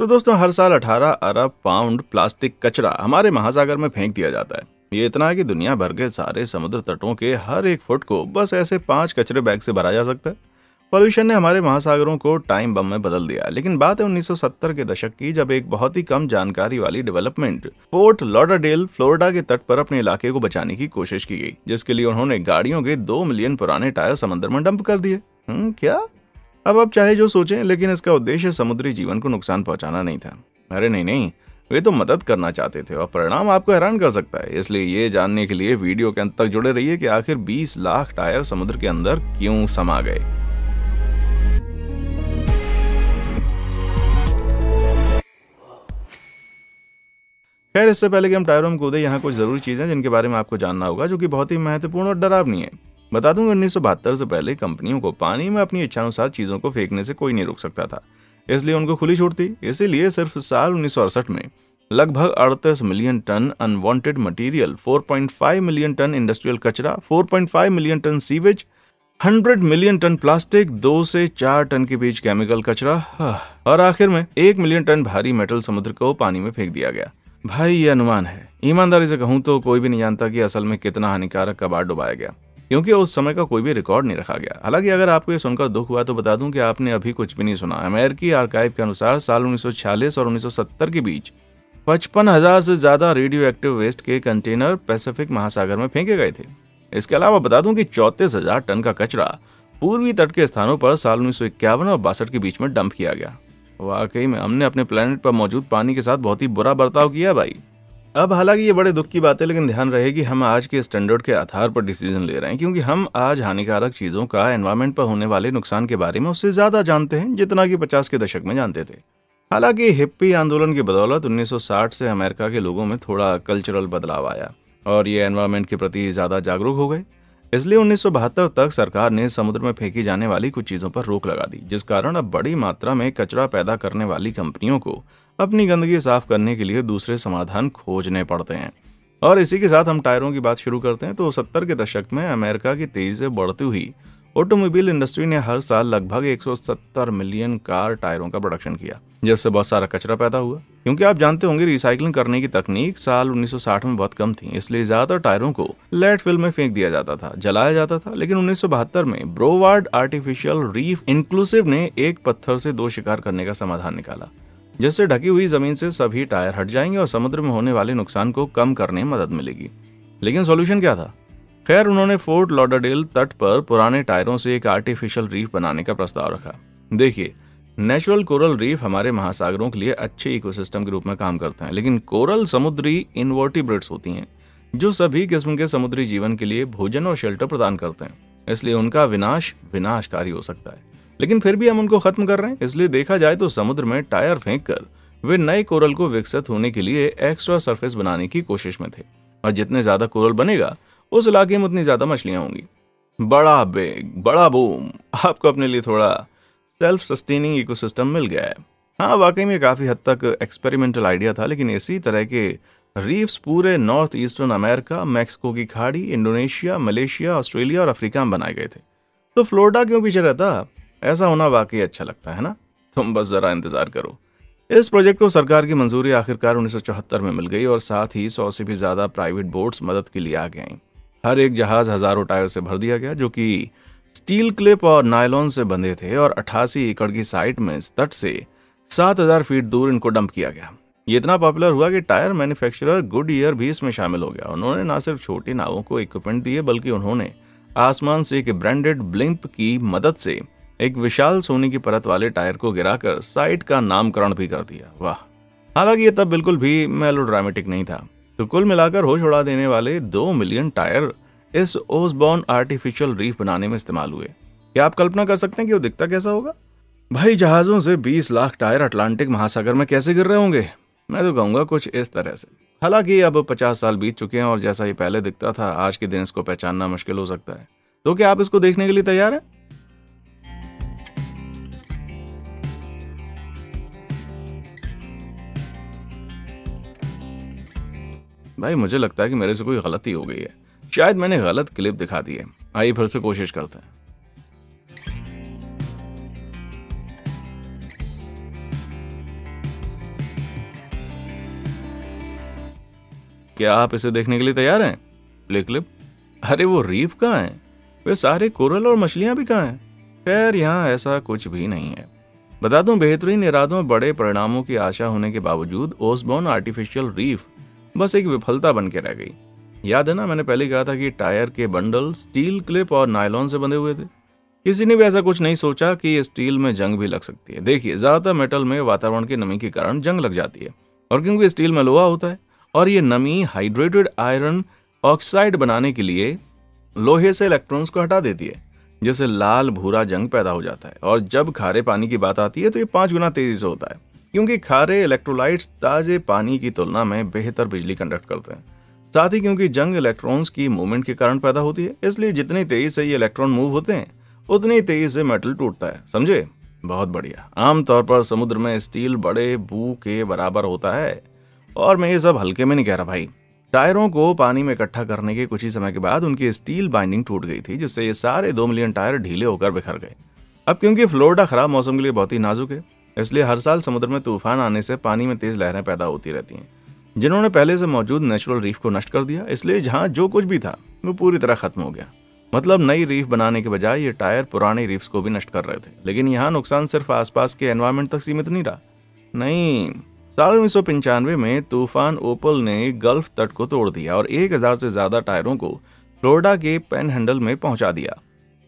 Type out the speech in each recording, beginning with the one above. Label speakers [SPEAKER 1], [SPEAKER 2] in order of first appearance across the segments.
[SPEAKER 1] तो दोस्तों हर साल 18 अरब पाउंड प्लास्टिक कचरा हमारे महासागर में फेंक दिया जाता है। ये इतना है कि दुनिया भर के सारे समुद्र तटों के हर एक फुट को बस ऐसे पाँच कचरे बैग से भरा जा सकता है। पॉल्यूशन ने हमारे महासागरों को टाइम बम में बदल दिया लेकिन बात है 1970 के दशक की जब एक बहुत ही कम जानकारी वाली डेवलपमेंट फोर्ट लॉडरडेल फ्लोरिडा के तट पर अपने इलाके को बचाने की कोशिश की गई जिसके लिए उन्होंने गाड़ियों के दो मिलियन पुराने टायर समंदर में डंप कर दिए। हम्म, क्या? अब आप चाहे जो सोचें, लेकिन इसका उद्देश्य समुद्री जीवन को नुकसान पहुंचाना नहीं था। अरे नहीं नहीं, वे तो मदद करना चाहते थे और परिणाम आपको हैरान कर सकता है। इसलिए ये जानने के लिए वीडियो के अंत तक जुड़े रहिए कि आखिर 20 लाख टायर समुद्र के अंदर क्यों समा गए। खैर, इससे पहले कि हम टायरों में कूदे, यहाँ कुछ ज़रूरी चीज़ें जिनके बारे में आपको जानना होगा, जो कि बहुत ही महत्वपूर्ण और डरावनी है। बता दूँगा उन्नीस से पहले कंपनियों को पानी में अपनी इच्छानुसार चीज़ों को फेंकने से कोई नहीं रोक सकता था। इसलिए उनको खुली छूट थी। इसीलिए सिर्फ़ साल उन्नीस सौ अड़सठ में लगभग अड़तीस million ton unwanted material 4.5 million ton industrial कचरा 4.5 million ton sewage 100 million ton plastic दो से चार टन के बीच केमिकल कचरा और आखिर में एक मिलियन टन भारी मेटल समुद्र को पानी में फेंक दिया गया। भाई, ये अनुमान है। ईमानदारी से कहूँ तो कोई भी नहीं जानता कि असल में कितना हानिकारक कबाड़ डुबाया गया। क्योंकि उस समय का कोई भी रिकॉर्ड नहीं रखा गया। हालाँकि अगर आपको ये सुनकर दुख हुआ तो बता दूँ कि आपने अभी कुछ भी नहीं सुना। अमेरिकी आर्काइव के अनुसार साल 1946 और 1970 के बीच पचपन से ज़्यादा रेडियो एक्टिव वेस्ट के कंटेनर पैसिफिक महासागर में फेंके गए थे। इसके अलावा बता दूँ कि चौतीस टन का कचरा पूर्वी तट के स्थानों पर साल उन्नीस सौ इक्यावन और बासठ के बीच में डंप किया गया। वाकई में हमने अपने प्लेनेट पर मौजूद पानी के साथ बहुत ही बुरा बर्ताव किया भाई। अब हालाँकि ये बड़े दुख की बात है, लेकिन ध्यान रहे कि हम आज के स्टैंडर्ड के आधार पर डिसीज़न ले रहे हैं, क्योंकि हम आज हानिकारक चीज़ों का एनवायरमेंट पर होने वाले नुकसान के बारे में उससे ज़्यादा जानते हैं, जितना कि पचास के दशक में जानते थे। हालाँकि हिप्पी आंदोलन की बदौलत 1960 से अमेरिका के लोगों में थोड़ा कल्चरल बदलाव आया, और ये एनवायरमेंट के प्रति ज़्यादा जागरूक हो गए। इसलिए उन्नीस सौ बहत्तर तक सरकार ने समुद्र में फेंकी जाने वाली कुछ चीज़ों पर रोक लगा दी, जिस कारण अब बड़ी मात्रा में कचरा पैदा करने वाली कंपनियों को अपनी गंदगी साफ़ करने के लिए दूसरे समाधान खोजने पड़ते हैं। और इसी के साथ हम टायरों की बात शुरू करते हैं तो सत्तर के दशक में अमेरिका की तेज़ी से बढ़ती हुई ऑटोमोबाइल इंडस्ट्री ने हर साल लगभग 170 मिलियन कार टायरों का प्रोडक्शन किया, जिससे बहुत सारा कचरा पैदा हुआ। क्योंकि आप जानते होंगे, रिसाइकलिंग करने की तकनीक साल 1960 में बहुत कम थी, इसलिए ज़्यादातर टायरों को लेट फ़िल्म में फेंक दिया जाता था, जलाया जाता था। लेकिन उन्नीस सौ बहत्तर में ब्रोवार्ड आर्टिफिशियल रीफ इंक्लूसिव ने एक पत्थर से दो शिकार करने का समाधान निकाला। जिससे ढकी हुई ज़मीन से सभी टायर हट जाएँगे और समुद्र में होने वाले नुकसान को कम करने में मदद मिलेगी। लेकिन सॉल्यूशन क्या था? खैर, उन्होंने फोर्ट लॉडरडेल तट पर पुराने टायरों से एक आर्टिफिशियल रीफ बनाने का प्रस्ताव रखा। देखिए, नेचुरल कोरल रीफ हमारे महासागरों के लिए अच्छे इकोसिस्टम के रूप में काम करते हैं, लेकिन कोरल समुद्री इन्वर्टिब्रेट्स होती हैं, जो सभी किस्म के समुद्री जीवन के लिए भोजन और शेल्टर प्रदान करते हैं, इसलिए उनका विनाश विनाशकारी हो सकता है। लेकिन फिर भी हम उनको खत्म कर रहे हैं। इसलिए देखा जाए तो समुद्र में टायर फेंक कर वे नए कोरल को विकसित होने के लिए एक्स्ट्रा सरफेस बनाने की कोशिश में थे। और जितने ज़्यादा कोरल बनेगा, उस इलाके में उतनी ज़्यादा मछलियाँ होंगी। बड़ा बेग बड़ा बूम आपको अपने लिए थोड़ा सेल्फ सस्टेनिंग इकोसिस्टम मिल गया है। हाँ वाकई में काफ़ी हद तक एक्सपेरिमेंटल आइडिया था, लेकिन इसी तरह के रीफ्स पूरे नॉर्थ ईस्टर्न अमेरिका मैक्सिको की खाड़ी इंडोनेशिया मलेशिया ऑस्ट्रेलिया और अफ्रीका में बनाए गए थे। तो फ्लोरिडा क्यों पीछे रहता? ऐसा होना वाकई अच्छा लगता है ना? तुम बस जरा इंतज़ार करो। इस प्रोजेक्ट को सरकार की मंजूरी आखिरकार उन्नीस में मिल गई और साथ ही सौ से भी ज़्यादा प्राइवेट बोट्स मदद के लिए आ गए हर एक जहाज़ हज़ारों टायर से भर दिया गया, जो कि स्टील क्लिप और नायलॉन से बंधे थे और अठासी एकड़ की साइट में तट से सात हज़ार फीट दूर इनको डंप किया गया। ये इतना पॉपुलर हुआ कि टायर मैन्युफैक्चरर गुड ईयर भी इसमें शामिल हो गया। उन्होंने ना सिर्फ़ छोटी नावों को इक्विपमेंट दिए, बल्कि उन्होंने आसमान से एक ब्रांडेड ब्लिंप की मदद से एक विशाल सोने की परत वाले टायर को गिराकर साइट का नामकरण भी कर दिया। वाह। हालाँकि ये तब बिल्कुल भी मेलोड्रामेटिक नहीं था। तो कुल मिलाकर होश उड़ा देने वाले दो मिलियन टायर इस ओसबॉर्न आर्टिफिशियल रीफ बनाने में इस्तेमाल हुए। क्या आप कल्पना कर सकते हैं कि वो दिखता कैसा होगा? भाई, जहाजों से 20 लाख टायर अटलांटिक महासागर में कैसे गिर रहे होंगे? मैं तो कहूँगा कुछ इस तरह से। हालाँकि अब 50 साल बीत चुके हैं और जैसा ये पहले दिखता था, आज के दिन इसको पहचानना मुश्किल हो सकता है। तो क्या आप इसको देखने के लिए तैयार हैं? भाई, मुझे लगता है कि मेरे से कोई गलती हो गई है। शायद मैंने गलत क्लिप दिखा दी है। आइए फिर से कोशिश करते हैं। क्या आप इसे देखने के लिए तैयार हैं? Play clip? अरे, वो रीफ कहाँ है? वे सारे कोरल और मछलियाँ भी कहाँ हैं? खैर, यहाँ ऐसा कुछ भी नहीं है। बता दूँ, बेहतरीन इरादों बड़े परिणामों की आशा होने के बावजूद ओसबोर्न आर्टिफिशियल रीफ बस एक विफलता बन के रह गई। याद है ना, मैंने पहले कहा था कि टायर के बंडल स्टील क्लिप और नायलॉन से बंधे हुए थे। किसी ने भी ऐसा कुछ नहीं सोचा कि स्टील में जंग भी लग सकती है। देखिए, ज़्यादातर मेटल में वातावरण की नमी के कारण जंग लग जाती है, और क्योंकि स्टील में लोहा होता है, और ये नमी हाइड्रेटेड आयरन ऑक्साइड बनाने के लिए लोहे से इलेक्ट्रॉन्स को हटा देती है, जिससे लाल भूरा जंग पैदा हो जाता है, और जब खारे पानी की बात आती है तो ये पाँच गुना तेज़ी से होता है। क्योंकि खारे इलेक्ट्रोलाइट्स ताजे पानी की तुलना में बेहतर बिजली कंडक्ट करते हैं। साथ ही क्योंकि जंग इलेक्ट्रॉन्स की मूवमेंट के कारण पैदा होती है, इसलिए जितनी तेज़ी से ये इलेक्ट्रॉन मूव होते हैं, उतनी तेज़ी से मेटल टूटता है। समझे? बहुत बढ़िया। आमतौर पर समुद्र में स्टील बड़े बू के बराबर होता है। और मैं ये सब हल्के में नहीं कह रहा भाई। टायरों को पानी में इकट्ठा करने के कुछ ही समय के बाद उनकी स्टील बाइंडिंग टूट गई थी, जिससे ये सारे दो मिलियन टायर ढीले होकर बिखर गए। अब क्योंकि फ्लोरिडा खराब मौसम के लिए बहुत ही नाजुक है इसलिए हर साल समुद्र में तूफ़ान आने से पानी में तेज लहरें पैदा होती रहती हैं, जिन्होंने पहले से मौजूद नेचुरल रीफ को नष्ट कर दिया, इसलिए जहाँ जो कुछ भी था, वो पूरी तरह खत्म हो गया। मतलब नई रीफ बनाने के बजाय ये टायर पुराने रीफ्स को भी नष्ट कर रहे थे, लेकिन यहाँ नुकसान सिर्फ़ आसपास के एनवायरमेंट तक सीमित नहीं रहा। नहीं, साल उन्नीस सौ पंचानवे में तूफ़ान ओपल ने गल्फ तट को तोड़ दिया और एक हज़ार से ज़्यादा टायरों को फ्लोरिडा के पेन हैंडल में पहुँचा दिया।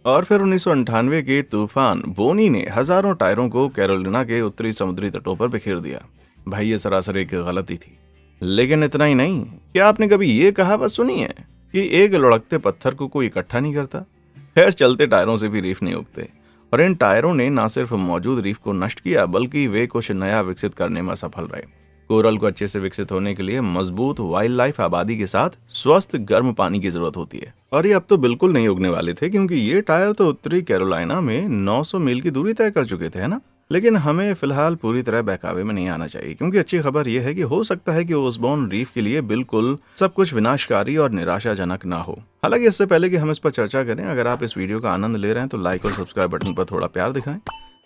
[SPEAKER 1] और फिर उन्नीस के तूफ़ान बोनी ने हज़ारों टायरों को कैरोलिना के उत्तरी समुद्री तटों पर बिखेर दिया। भाई, ये सरासर एक गलती थी। लेकिन इतना ही नहीं, क्या आपने कभी ये कहावत सुनी है कि एक लुढ़कते पत्थर को कोई इकट्ठा नहीं करता? खैर, चलते टायरों से भी रीफ नहीं उगते। और इन टायरों ने न सिर्फ़ मौजूद रीफ को नष्ट किया, बल्कि वे कुछ नया विकसित करने में सफल रहे। कोरल को अच्छे से विकसित होने के लिए मज़बूत वाइल्ड लाइफ आबादी के साथ स्वस्थ गर्म पानी की ज़रूरत होती है। और ये अब तो बिल्कुल नहीं उगने वाले थे, क्योंकि ये टायर तो उत्तरी कैरोलिना में 900 मील की दूरी तय कर चुके थे ना? लेकिन हमें फ़िलहाल पूरी तरह बहकावे में नहीं आना चाहिए, क्योंकि अच्छी खबर यह है कि हो सकता है कि ओसबोन रीफ के लिए बिल्कुल सब कुछ विनाशकारी और निराशाजनक ना हो। हालाँकि इससे पहले कि हम इस पर चर्चा करें, अगर आप इस वीडियो का आनंद ले रहे हैं तो लाइक और सब्सक्राइब बटन पर थोड़ा प्यार दिखाएँ।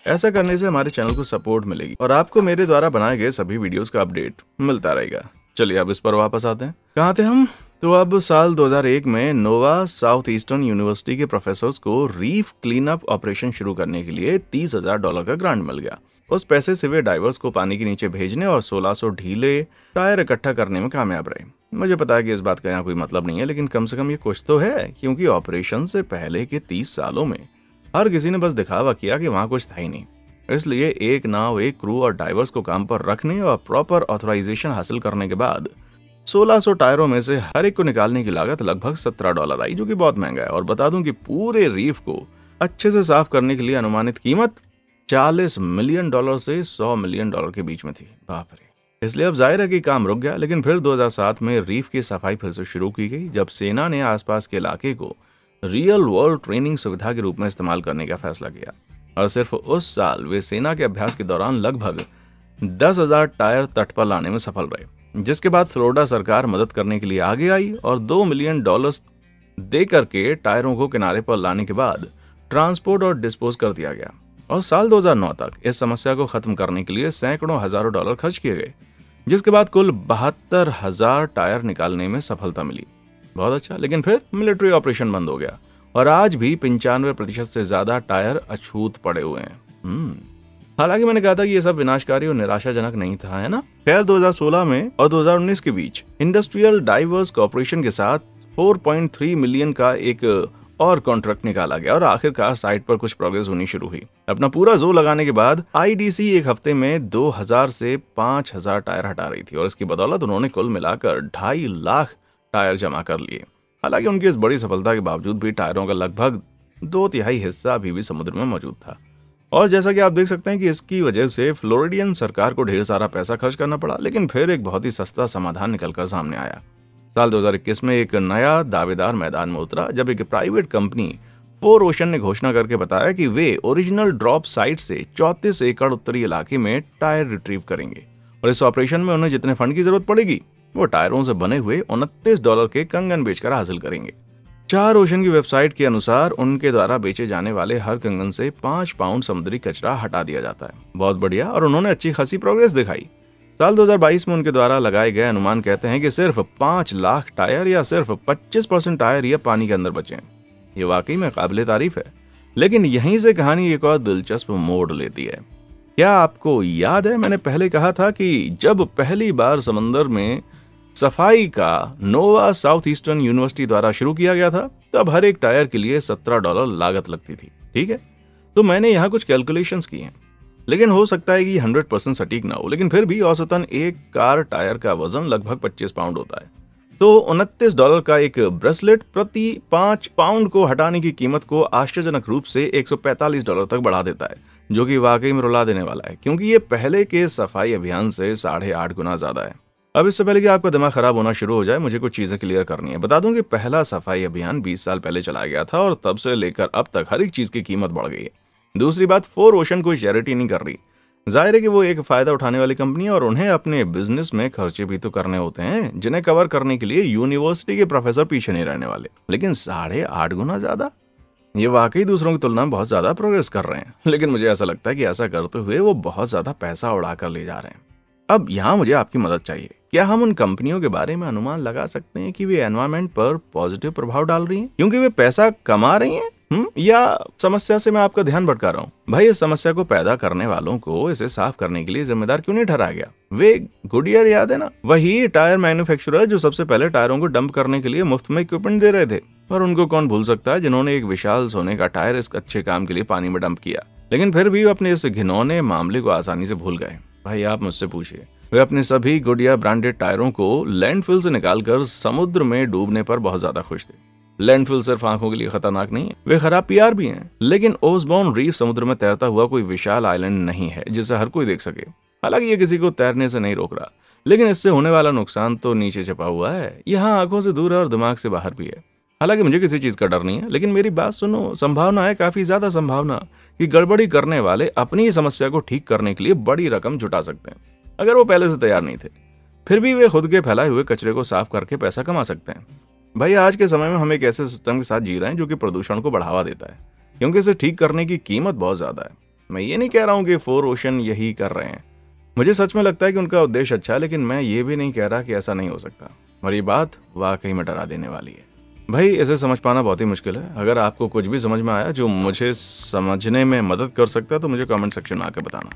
[SPEAKER 1] ऐसा करने से हमारे चैनल को सपोर्ट मिलेगी और आपको मेरे द्वारा बनाए गए सभी वीडियोस का अपडेट मिलता रहेगा। चलिए अब इस पर वापस आते हैं। कहाँ थे हम? तो अब साल 2001 में नोवा साउथ ईस्टर्न यूनिवर्सिटी के प्रोफेसर्स को रीफ क्लीन अप ऑपरेशन शुरू करने के लिए तीस हज़ार डॉलर का ग्रांट मिल गया। उस पैसे से वे डाइवर्स को पानी के नीचे भेजने और 1600 ढीले टायर इकट्ठा करने में कामयाब रहे। मुझे पता है कि इस बात का यहाँ कोई मतलब नहीं है, लेकिन कम से कम ये कुछ तो है, क्योंकि ऑपरेशन से पहले के तीस सालों में हर किसी ने बस दिखावा किया कि वहाँ कुछ था ही नहीं। इसलिए एक नाव, एक क्रू और डाइवर्स को काम पर रखने और प्रॉपर ऑथोराइजेशन हासिल करने के बाद 1600 टायरों में से हर एक को निकालने की लागत लगभग 17 डॉलर आई, जो कि बहुत महँगा है। और बता दूँ कि पूरे रीफ को अच्छे से साफ़ करने के लिए अनुमानित कीमत 40 मिलियन डॉलर से 100 मिलियन डॉलर के बीच में थी। बाप रे। इसलिए अब ज़ाहिर है कि काम रुक गया, लेकिन फिर 2007 में रीफ की सफ़ाई फिर से शुरू की गई, जब सेना ने आसपास के इलाके को रियल वर्ल्ड ट्रेनिंग सुविधा के रूप में इस्तेमाल करने का फैसला किया। और सिर्फ़ उस साल वे सेना के अभ्यास के दौरान लगभग दस हज़ार टायर तट पर लाने में सफल रहे, जिसके बाद फ्लोरिडा सरकार मदद करने के लिए आगे आई और दो मिलियन डॉलर्स दे करके टायरों को किनारे पर लाने के बाद ट्रांसपोर्ट और डिस्पोज कर दिया गया। और साल 2009 तक इस समस्या को खत्म करने के लिए सैकड़ों हज़ारों डॉलर खर्च किए गए, जिसके बाद कुल बहत्तर हज़ार टायर निकालने में सफलता मिली। बहुत अच्छा। लेकिन फिर मिलिट्री ऑपरेशन बंद हो गया। और आज भी पंचानवे प्रतिशत से ज़्यादा टायर अछूत पड़े हुए हैं। हम्म। हालाँकि मैंने कहा था कि ये सब विनाशकारी और निराशाजनक नहीं था, है ना? खैर 2016 में और 2019 के बीच इंडस्ट्रियल डाइवर्स कॉर्पोरेशन के साथ 4.3 मिलियन का एक और कॉन्ट्रैक्ट निकाला गया और आखिरकार साइट पर कुछ प्रोग्रेस होनी शुरू हुई। अपना पूरा ज़ोर लगाने के बाद आईडीसी एक हफ़्ते में 2000 से 5000 टायर हटा रही थी और इसकी बदौलत उन्होंने कुल मिलाकर ढाई लाख टायर जमा कर लिए। हालाँकि उनकी इस बड़ी सफलता के बावजूद भी टायरों का लगभग दो तिहाई हिस्सा अभी भी समुद्र में मौजूद था। और जैसा कि आप देख सकते हैं कि इसकी वजह से फ्लोरिडियन सरकार को ढेर सारा पैसा खर्च करना पड़ा, लेकिन फिर एक बहुत ही सस्ता समाधान निकलकर सामने आया। साल 2021 में एक नया दावेदार मैदान में उतरा, जब एक प्राइवेट कंपनी फोर ओशन ने घोषणा करके बताया कि वे ओरिजिनल ड्रॉप साइट से चौतीस एकड़ उत्तरी इलाके में टायर रिट्रीव करेंगे और इस ऑपरेशन में उन्हें जितने फंड की ज़रूरत पड़ेगी वो टायरों से बने हुए उनतीस डॉलर के कंगन बेचकर हासिल करेंगे। चार ओशन की वेबसाइट के अनुसार उनके द्वारा बेचे जाने वाले हर कंगन से पाँच पाउंड समुद्री कचरा हटा दिया जाता है। बहुत बढ़िया, और उन्होंने अच्छी खासी प्रोग्रेस दिखाई। साल 2022 में उनके द्वारा लगाए गए अनुमान कहते हैं कि सिर्फ़ पाँच लाख टायर या सिर्फ़ 25 परसेंट टायर या पानी के अंदर बचे ये वाकई में काबिल तारीफ़ है। लेकिन यहीं से कहानी एक और दिलचस्प मोड़ लेती है। क्या आपको याद है, मैंने पहले कहा था कि जब पहली बार समंदर में सफ़ाई का नोवा साउथ ईस्टर्न यूनिवर्सिटी द्वारा शुरू किया गया था, तब हर एक टायर के लिए सत्रह डॉलर लागत लगती थी, ठीक है? तो मैंने यहाँ कुछ कैलकुलेशन की हैं। लेकिन हो सकता है कि हंड्रेड परसेंट सटीक ना हो, लेकिन फिर भी औसतन एक कार टायर का वज़न लगभग पच्चीस पाउंड होता है। तो उनतीस डॉलर का एक ब्रेसलेट प्रति पाँच पाउंड को हटाने की कीमत को आश्चर्यजनक रूप से 145 डॉलर तक बढ़ा देता है, जो कि वाकई में रुला देने वाला है, क्योंकि ये पहले के सफ़ाई अभियान से साढ़े आठ गुना ज़्यादा है। अब इससे पहले कि आपका दिमाग खराब होना शुरू हो जाए, मुझे कुछ चीज़ें क्लियर करनी है। बता दूँ कि पहला सफ़ाई अभियान 20 साल पहले चलाया गया था और तब से लेकर अब तक हर एक चीज़ की कीमत बढ़ गई है। दूसरी बात फोर ओशन कोई चैरिटी नहीं कर रही। ज़ाहिर है कि वो एक फ़ायदा उठाने वाली कंपनी है और उन्हें अपने बिज़नेस में खर्चे भी तो करने होते हैं, जिन्हें कवर करने के लिए यूनिवर्सिटी के प्रोफेसर पीछे नहीं रहने वाले। लेकिन साढ़े आठ गुना ज़्यादा? ये वाकई दूसरों की तुलना में बहुत ज़्यादा प्रोग्रेस कर रहे हैं। लेकिन मुझे ऐसा लगता है कि ऐसा करते हुए वो बहुत ज़्यादा पैसा उड़ाकर ले जा रहे हैं। अब यहाँ मुझे आपकी मदद चाहिए। क्या हम उन कंपनियों के बारे में अनुमान लगा सकते हैं कि वे एनवायरमेंट पर पॉजिटिव प्रभाव डाल रही हैं? क्योंकि वे पैसा कमा रही हैं हुँ? या समस्या से मैं आपका ध्यान भटका रहा हूँ? भाई, इस समस्या को पैदा करने वालों को इसे साफ़ करने के लिए जिम्मेदार क्यों नहीं ठहराया गया? वे गुडियर याद है ना? वही टायर मैन्युफैक्चरर जो सबसे पहले टायरों को डंप करने के लिए मुफ़्त में इक्विपमेंट दे रहे थे। पर उनको कौन भूल सकता है जिन्होंने एक विशाल सोने का टायर इस अच्छे काम के लिए पानी में डंप किया? लेकिन फिर भी अपने इस घिनौने मामले को आसानी से भूल गए। भाई, आप मुझसे पूछिए। वे अपने सभी गुडिया ब्रांडेड टायरों को लैंडफिल से निकालकर समुद्र में डूबने पर बहुत ज़्यादा खुश थे। लैंडफिल सिर्फ़ आँखों के लिए खतरनाक नहीं है, वे खराब पीआर भी हैं। लेकिन ओसबॉर्न रीफ समुद्र में तैरता हुआ कोई विशाल आइलैंड नहीं है, जिसे हर कोई देख सके। हालाँकि ये किसी को तैरने से नहीं रोक रहा, लेकिन इससे होने वाला नुकसान तो नीचे छिपा हुआ है। यहाँ आँखों से दूर है और दिमाग से बाहर भी है। हालाँकि मुझे किसी चीज़ का डर नहीं है, लेकिन मेरी बात सुनो, संभावना है, काफ़ी ज़्यादा संभावना कि गड़बड़ी करने वाले अपनी समस्या को ठीक करने के लिए बड़ी रकम जुटा सकते हैं। अगर वो पहले से तैयार नहीं थे, फिर भी वे खुद के फैलाए हुए कचरे को साफ़ करके पैसा कमा सकते हैं। भाई, आज के समय में हम एक ऐसे सिस्टम के साथ जी रहे हैं जो कि प्रदूषण को बढ़ावा देता है, क्योंकि इसे ठीक करने की कीमत बहुत ज़्यादा है। मैं ये नहीं कह रहा हूँ कि फोर ओशन यही कर रहे हैं। मुझे सच में लगता है कि उनका उद्देश्य अच्छा है, लेकिन मैं ये भी नहीं कह रहा कि ऐसा नहीं हो सकता। और ये बात वाकई में डरा देने वाली है। भाई, इसे समझ पाना बहुत ही मुश्किल है। अगर आपको कुछ भी समझ में आया जो मुझे समझने में मदद कर सकता है तो मुझे कमेंट सेक्शन में आकर बताना।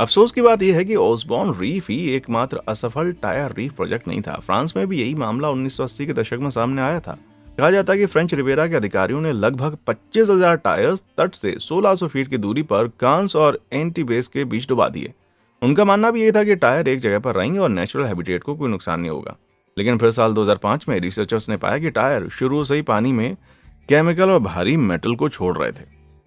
[SPEAKER 1] अफसोस की बात यह है कि ओसबॉर्न रीफ ही एकमात्र असफल टायर रीफ प्रोजेक्ट नहीं था। फ्रांस में भी यही मामला 1980 के दशक में सामने आया था। कहा जाता है कि फ्रेंच रिवेरा के अधिकारियों ने लगभग 25,000 टायर्स तट से 1600 फीट की दूरी पर कांस और एंटी बेस के बीच डुबा दिए। उनका मानना भी यही था कि टायर एक जगह पर रहेंगे और नेचुरल हैबिटेट को कोई नुकसान नहीं होगा। लेकिन फिर साल 2005 में रिसर्चर्स ने पाया कि टायर शुरू से ही पानी में केमिकल और भारी मेटल को छोड़ रहे थे।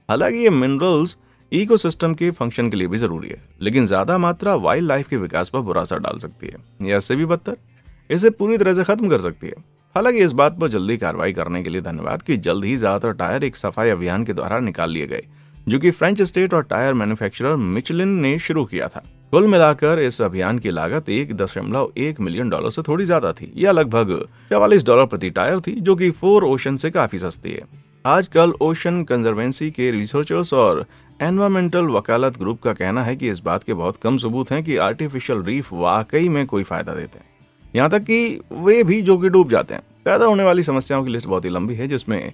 [SPEAKER 1] हालाँकि ये मिनरल्स इकोसिस्टम के फ़ंक्शन के लिए भी ज़रूरी है, लेकिन ज़्यादा मात्रा वाइल्ड लाइफ के विकास पर बुरा असर डाल सकती है, या इससे भी बदतर। इसे पूरी तरह से खत्म कर सकती है। हालाँकि इस बात पर जल्दी कार्रवाई करने के लिए धन्यवाद कि जल्द ही ज़्यादातर टायर एक सफ़ाई अभियान के द्वारा निकाल लिए गए, जो कि फ्रेंच स्टेट और टायर मैन्युफैक्चरर मिचलिन ने शुरू किया था। कुल मिलाकर इस अभियान की लागत एक दशमलव एक मिलियन डॉलर से थोड़ी ज़्यादा थी, या लगभग चवालीस डॉलर प्रति टायर थी, जो कि फोर ओशन से काफ़ी सस्ती है। आजकल ओशन कंजर्वेंसी के रिसर्चर्स और एनवायरमेंटल वकालत ग्रुप का कहना है कि इस बात के बहुत कम सबूत हैं कि आर्टिफिशियल रीफ वाकई में कोई फ़ायदा देते हैं। यहाँ तक कि वे भी जो कि डूब जाते हैं। पैदा होने वाली समस्याओं की लिस्ट बहुत ही लंबी है, जिसमें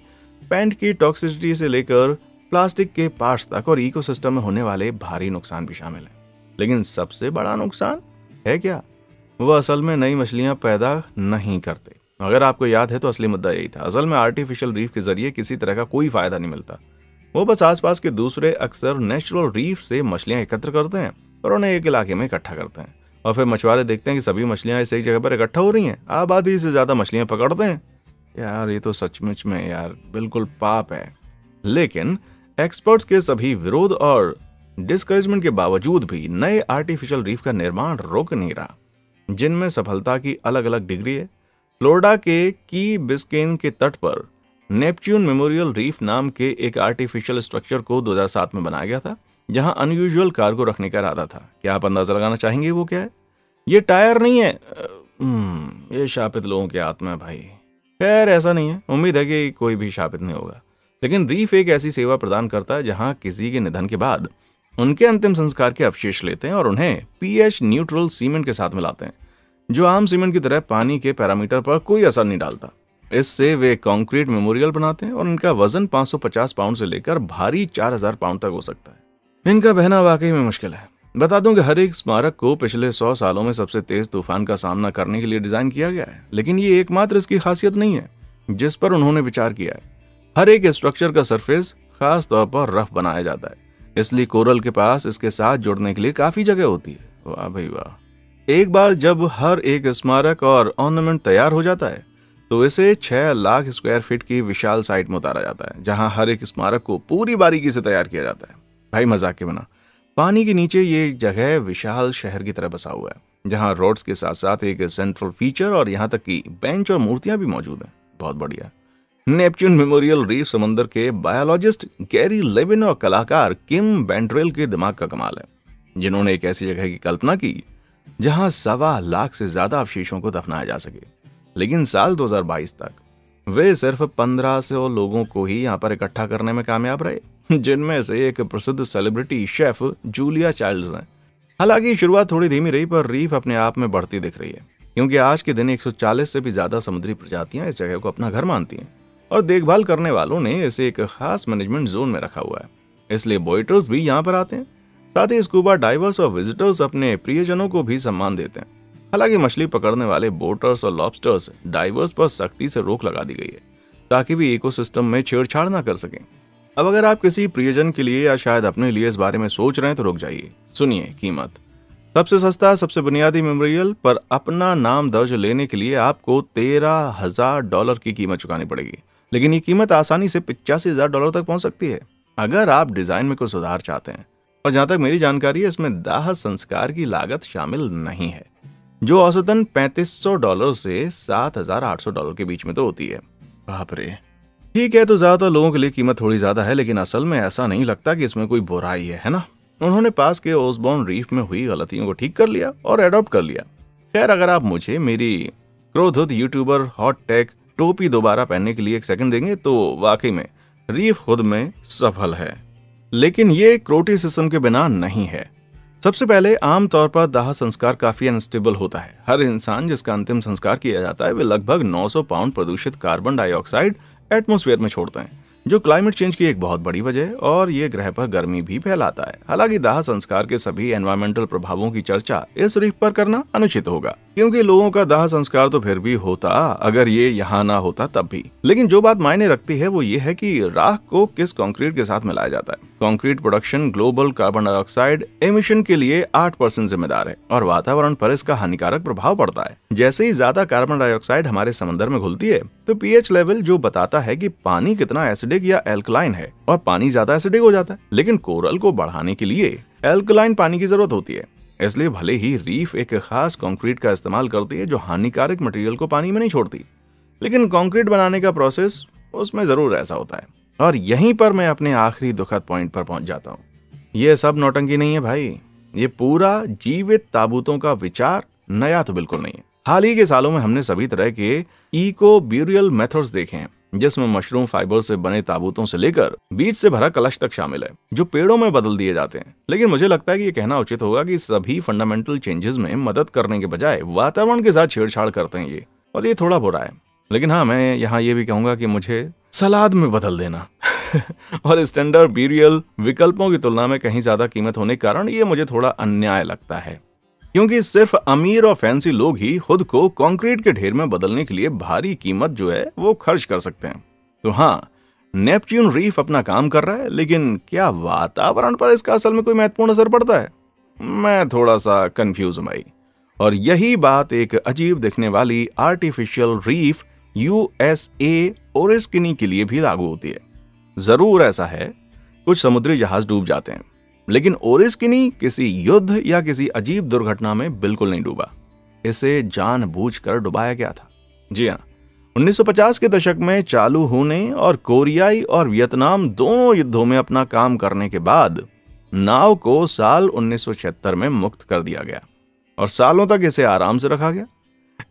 [SPEAKER 1] पेंट की टॉक्सिसिटी से लेकर प्लास्टिक के पार्ट्स तक और इकोसिस्टम में होने वाले भारी नुकसान भी शामिल हैं। लेकिन सबसे बड़ा नुकसान है क्या? वो असल में नई मछलियाँ पैदा नहीं करते। अगर आपको याद है तो असली मुद्दा यही था। असल में आर्टिफिशियल रीफ के ज़रिए किसी तरह का कोई फ़ायदा नहीं मिलता। वो बस आसपास के दूसरे अक्सर नेचुरल रीफ से मछलियाँ एकत्र करते हैं और उन्हें एक इलाके में इकट्ठा करते हैं। और फिर मछुआरे देखते हैं कि सभी मछलियाँ इस एक जगह पर इकट्ठा हो रही हैं। आबादी से ज़्यादा मछलियाँ पकड़ते हैं। यार, ये तो सचमुच में यार बिल्कुल पाप है। लेकिन एक्सपर्ट्स के सभी विरोध और डिस्करेजमेंट के बावजूद भी नए आर्टिफिशियल रीफ का निर्माण रोक नहीं रहा, जिनमें सफलता की अलग अलग डिग्री है। फ्लोरिडा के की बिस्केन के तट पर नेपच्यून मेमोरियल रीफ नाम के एक आर्टिफिशियल स्ट्रक्चर को 2007 में बनाया गया था जहाँ अनयूजुअल कार्गो रखने का इरादा था। क्या आप अंदाज़ा लगाना चाहेंगे वो क्या है? ये टायर नहीं है। हम्म, ये शापित लोगों के आत्मा है भाई। खैर ऐसा नहीं है। उम्मीद है कि कोई भी शापित नहीं होगा। लेकिन रीफ एक ऐसी सेवा प्रदान करता है जहाँ किसी के निधन के बाद उनके अंतिम संस्कार के अवशेष लेते हैं और उन्हें पीएच न्यूट्रल सीमेंट के साथ मिलाते हैं जो आम सीमेंट की तरह पानी के पैरामीटर पर कोई असर नहीं डालता। इससे वे कंक्रीट मेमोरियल बनाते हैं और इनका वज़न 550 पाउंड से लेकर भारी 4000 पाउंड तक हो सकता है। इनका बहना वाकई में मुश्किल है। बता दूँ कि हर एक स्मारक को पिछले सौ सालों में सबसे तेज तूफ़ान का सामना करने के लिए डिज़ाइन किया गया है, लेकिन ये एकमात्र इसकी खासियत नहीं है, जिस पर उन्होंने विचार किया है। हर एक स्ट्रक्चर का सरफेस खास तौर पर रफ बनाया जाता है, इसलिए कोरल के पास इसके साथ जुड़ने के लिए काफ़ी जगह होती है। वाह भाई वाह। एक बार जब हर एक स्मारक और ऑर्नामेंट तैयार हो जाता है तो इसे छह लाख स्क्वायर फीट की विशाल साइट में उतारा जाता है, जहाँ हर एक स्मारक को पूरी बारीकी से तैयार किया जाता है। भाई मज़ाक के बना? पानी के नीचे ये जगह विशाल शहर की तरह बसा हुआ है, जहाँ रोड्स के साथ साथ एक सेंट्रल फीचर और यहाँ तक कि बेंच और मूर्तियाँ भी मौजूद हैं। बहुत बढ़िया। नेपच्यून मेमोरियल रीफ समंदर के बायोलॉजिस्ट गैरी लेविन और कलाकार किम बेंड्रेल के दिमाग का कमाल है, जिन्होंने एक ऐसी जगह की कल्पना की, जहाँ सवा लाख से ज़्यादा अवशेषों को दफनाया जा सके। लेकिन साल 2022 तक वे सिर्फ़ 1500 लोगों को ही यहाँ पर इकट्ठा करने में कामयाब रहे, जिनमें से एक प्रसिद्ध सेलिब्रिटी शेफ जूलिया चाइल्ड्स हैं। हालाँकि शुरुआत थोड़ी धीमी रही, पर रीफ अपने आप में बढ़ती दिख रही है, क्योंकि आज के दिन 140 से भी ज़्यादा समुद्री प्रजातियाँ इस जगह को अपना घर मानती हैं, और देखभाल करने वालों ने इसे एक खास मैनेजमेंट जोन में रखा हुआ है। इसलिए बोइटर्स भी यहाँ पर आते हैं। साथ ही स्कूबा डाइवर्स और विजिटर्स अपने प्रियजनों को भी सम्मान देते हैं। हालाँकि मछली पकड़ने वाले बोटर्स और लॉबस्टर्स डाइवर्स पर सख्ती से रोक लगा दी गई है, ताकि भी इकोसिस्टम में छेड़छाड़ ना कर सकें। अब अगर आप किसी प्रियजन के लिए या शायद अपने लिए इस बारे में सोच रहे हैं तो रुक जाइए, सुनिए कीमत। सबसे सस्ता, सबसे बुनियादी मेमोरियल पर अपना नाम दर्ज लेने के लिए आपको तेरह हज़ार डॉलर की कीमत चुकानी पड़ेगी, लेकिन ये कीमत आसानी से पिचासी हज़ार डॉलर तक पहुँच सकती है, अगर आप डिज़ाइन में कुछ सुधार चाहते हैं। और जहाँ तक मेरी जानकारी है, इसमें दाह संस्कार की लागत शामिल नहीं है। जो औसतन 3500 डॉलर से 7800 डॉलर के बीच में तो होती है। बाप रे। ठीक है तो ज़्यादातर लोगों के लिए कीमत थोड़ी ज़्यादा है, लेकिन असल में ऐसा नहीं लगता कि इसमें कोई बुराई है है ना? उन्होंने पास के ओसबॉर्न रीफ में हुई गलतियों को ठीक कर लिया और एडॉप्ट कर लिया। खैर, अगर आप मुझे मेरी क्रोधित यूट्यूबर हॉट टेक टोपी दोबारा पहनने के लिए एक सेकंड देंगे तो वाकई में रीफ खुद में सफल है। लेकिन ये क्रोटी सिस्टम के बिना नहीं है। सबसे पहले आम तौर पर दाह संस्कार काफ़ी अनस्टेबल होता है। हर इंसान जिसका अंतिम संस्कार किया जाता है, वे लगभग 900 पाउंड प्रदूषित कार्बन डाइऑक्साइड एटमोस्फेयर में छोड़ते हैं, जो क्लाइमेट चेंज की एक बहुत बड़ी वजह है और ये ग्रह पर गर्मी भी फैलाता है। हालाँकि दाह संस्कार के सभी एनवायरमेंटल प्रभावों की चर्चा इस रीफ पर करना अनुचित होगा। क्योंकि लोगों का दाह संस्कार तो फिर भी होता, अगर ये यहाँ ना होता तब भी। लेकिन जो बात मायने रखती है वो ये है कि राख को किस कंक्रीट के साथ मिलाया जाता है। Concrete production global carbon dioxide emission के लिए आठ परसेंट जिम्मेदार है और वातावरण पर इसका हानिकारक प्रभाव पड़ता है। जैसे ही ज़्यादा कार्बन डाइऑक्साइड हमारे समंदर में घुलती है तो पीएच लेवल जो बताता है कि पानी कितना एसिडिक या एल्कलाइन है, और पानी ज़्यादा एसिडिक हो जाता है। लेकिन कोरल को बढ़ाने के लिए एल्कलाइन पानी की ज़रूरत होती है। इसलिए भले ही रीफ एक खास कंक्रीट का इस्तेमाल करती है जो हानिकारक मटेरियल को पानी में नहीं छोड़ती। लेकिन कंक्रीट बनाने का प्रोसेस उसमें ज़रूर ऐसा होता है। और यहीं पर मैं अपने आखिरी दुखद पॉइंट पर पहुँच जाता हूँ। ये सब नौटंकी नहीं है भाई। ये पूरा जीवित ताबूतों का विचार नया तो बिल्कुल नहीं है। हाल ही के सालों में हमने सभी तरह के इको ब्यूरियल मेथड्स देखे हैं। जिसमें मशरूम फाइबर से बने ताबूतों से लेकर बीज से भरा कलश तक शामिल है, जो पेड़ों में बदल दिए जाते हैं। लेकिन मुझे लगता है कि ये कहना उचित होगा कि सभी फंडामेंटल चेंजेस में मदद करने के बजाय वातावरण के साथ छेड़छाड़ करते हैं ये, और ये थोड़ा बुरा है। लेकिन हाँ मैं यहाँ ये भी कहूँगा कि मुझे सलाद में बदल देना और स्टैंडर्ड बीरियल विकल्पों की तुलना में कहीं ज़्यादा कीमत होने के कारण ये मुझे थोड़ा अन्याय लगता है। क्योंकि सिर्फ़ अमीर और फैंसी लोग ही खुद को कंक्रीट के ढेर में बदलने के लिए भारी कीमत जो है वो खर्च कर सकते हैं। तो हाँ नेपच्यून रीफ अपना काम कर रहा है, लेकिन क्या वातावरण पर इसका असल में कोई महत्वपूर्ण असर पड़ता है? मैं थोड़ा सा कंफ्यूज हूँ भाई। और यही बात एक अजीब दिखने वाली artificial reef U USA Oriskany के लिए भी लागू होती है। ज़रूर ऐसा है, कुछ समुद्री जहाज़ डूब जाते हैं। लेकिन ओरिस्किनी किसी युद्ध या किसी अजीब दुर्घटना में बिल्कुल नहीं डूबा। इसे जानबूझकर डुबाया गया था। जी हाँ 1950 के दशक में चालू होने और कोरियाई और वियतनाम दोनों युद्धों में अपना काम करने के बाद नाव को साल 1976 में मुक्त कर दिया गया और सालों तक इसे आराम से रखा गया।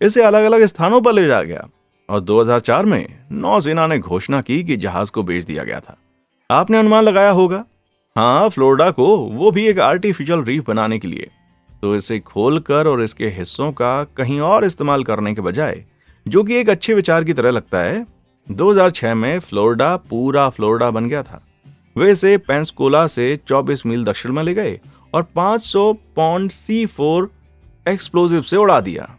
[SPEAKER 1] इसे अलग अलग स्थानों पर ले जाया गया और 2004 में नौसेना ने घोषणा की कि जहाज़ को बेच दिया गया था। आपने अनुमान लगाया होगा हाँ फ्लोरिडा को वो भी एक आर्टिफिशियल रीफ बनाने के लिए। तो इसे खोलकर और इसके हिस्सों का कहीं और इस्तेमाल करने के बजाय, जो कि एक अच्छे विचार की तरह लगता है 2006 में फ्लोरिडा पूरा फ्लोरिडा बन गया था। वे इसे पेंसकोला से 24 मील दक्षिण में ले गए और 500 पॉन्ड सी फोर एक्सप्लोजिव से उड़ा दिया।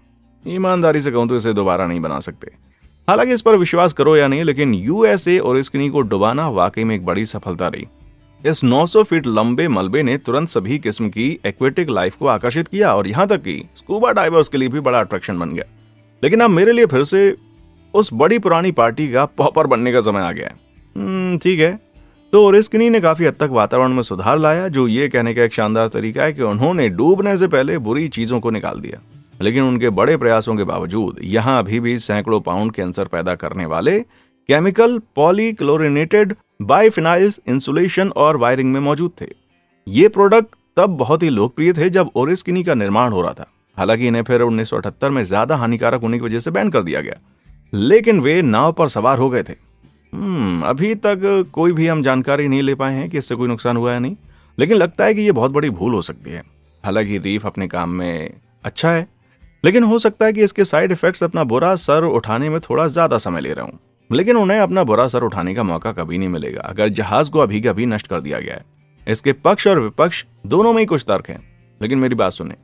[SPEAKER 1] ईमानदारी से कहूँ तो इसे दोबारा नहीं बना सकते। हालाँकि इस पर विश्वास करो या नहीं, लेकिन यूएसए और इसकनी को डुबाना वाकई में एक बड़ी सफलता रही। इस 900 फीट लंबे मलबे ने तुरंत सभी किस्म की एक्वेटिक लाइफ को आकर्षित किया और यहाँ तक कि स्कूबा डाइवर्स के लिए भी बड़ा अट्रैक्शन बन गया। लेकिन अब मेरे लिए फिर से उस बड़ी पुरानी पार्टी का पॉपर बनने का समय आ गया हम्म, ठीक है। तो रिस्कनी ने काफ़ी हद तक वातावरण में सुधार लाया जो ये कहने का एक शानदार तरीका है कि उन्होंने डूबने से पहले बुरी चीज़ों को निकाल दिया। लेकिन उनके बड़े प्रयासों के बावजूद यहाँ अभी भी सैकड़ों पाउंड कैंसर पैदा करने वाले केमिकल पॉलीक्लोरिनेटेड बाइफिनाइल्स इंसुलेशन और वायरिंग में मौजूद थे। ये प्रोडक्ट तब बहुत ही लोकप्रिय थे जब ओरिस्किनी का निर्माण हो रहा था। हालाँकि इन्हें फिर उन्नीस सौ अठहत्तर में ज़्यादा हानिकारक होने की वजह से बैन कर दिया गया। लेकिन वे नाव पर सवार हो गए थे। हम्म, अभी तक कोई भी हम जानकारी नहीं ले पाए हैं कि इससे कोई नुकसान हुआ है नहीं लेकिन लगता है कि यह बहुत बड़ी भूल हो सकती है। हालाँकि रीफ अपने काम में अच्छा है लेकिन हो सकता है कि इसके साइड इफेक्ट्स अपना बुरा सर उठाने में थोड़ा ज़्यादा समय ले रहा हूँ। लेकिन उन्हें अपना बुरा सर उठाने का मौका कभी नहीं मिलेगा, अगर जहाज़ को अभी के अभी नष्ट कर दिया गया है। इसके पक्ष और विपक्ष दोनों में ही कुछ तर्क हैं। लेकिन मेरी बात सुने।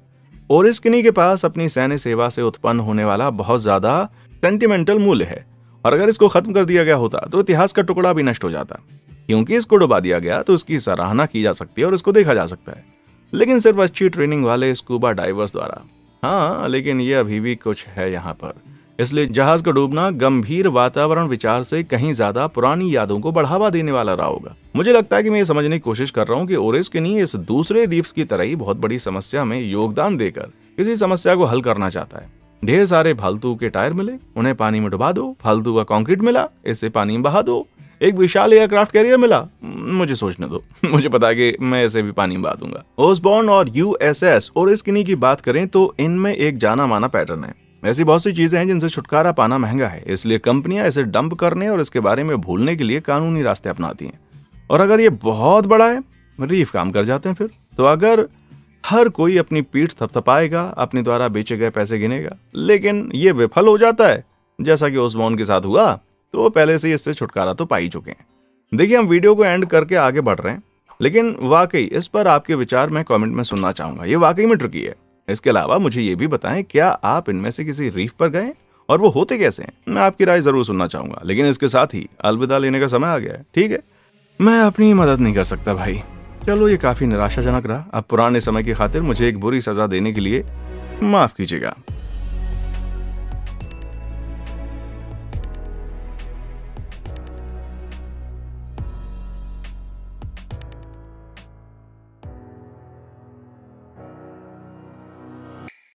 [SPEAKER 1] ओरिस्किनी के पास अपनी सैन्य सेवा से उत्पन्न होने वाला बहुत ज़्यादा सेंटिमेंटल मूल्य है, और अगर इसको खत्म कर दिया गया होता तो इतिहास का टुकड़ा भी नष्ट हो जाता। क्योंकि इसको डुबा दिया गया तो इसकी सराहना की जा सकती है और इसको देखा जा सकता है। लेकिन सिर्फ़ अच्छी ट्रेनिंग वाले स्कूबा डाइवर्स द्वारा। हाँ लेकिन ये अभी भी कुछ है यहाँ पर। इसलिए जहाज़ का डूबना गंभीर वातावरण विचार से कहीं ज़्यादा पुरानी यादों को बढ़ावा देने वाला रहा होगा। मुझे लगता है कि मैं ये समझने की कोशिश कर रहा हूँ कि ओरेस के नहीं इस दूसरे रीफ्स की तरह ही बहुत बड़ी समस्या में योगदान देकर किसी समस्या को हल करना चाहता है। ढेर सारे फालतू के टायर मिले, उन्हें पानी में डुबा दो, फालतू का कंक्रीट मिला, इसे पानी में बहा दो, एक विशाल एयरक्राफ्ट कैरियर मिला। मुझे सोचने दो, मुझे पता है कि मैं इसे भी पानी में बहा दूँगा। ओसबॉर्न और यूएसएस और इसकिनी की बात करें तो इनमें एक जाना माना पैटर्न है। ऐसी बहुत सी चीज़ें हैं जिनसे छुटकारा पाना महँगा है, इसलिए कंपनियाँ इसे डंप करने और इसके बारे में भूलने के लिए कानूनी रास्ते अपनाती हैं। और अगर ये बहुत बड़ा है, रीफ काम कर जाते हैं फिर। तो अगर हर कोई अपनी पीठ थपथपाएगा, अपने द्वारा बेचे गए पैसे गिनेगा, लेकिन ये विफल हो जाता है, जैसा कि ओसमोन के साथ हुआ तो वो पहले से इससे छुटकारा तो पा ही चुके हैं। देखिए, हम वीडियो को एंड करके आगे बढ़ रहे हैं, लेकिन वाकई इस पर आपके विचार मैं कमेंट में सुनना चाहूँगा। ये वाकई में ट्रिकी है। इसके अलावा मुझे ये भी बताएँ, क्या आप इनमें से किसी रीफ पर गए? और वो होते कैसे हैं? मैं आपकी राय ज़रूर सुनना चाहूँगा, लेकिन इसके साथ ही अलविदा लेने का समय आ गया है, ठीक है? मैं अपनी मदद नहीं कर सकता भाई। चलो, ये काफ़ी निराशाजनक रहा। अब पुराने समय की खातिर मुझे एक बुरी सजा देने के लिए माफ़ कीजिएगा।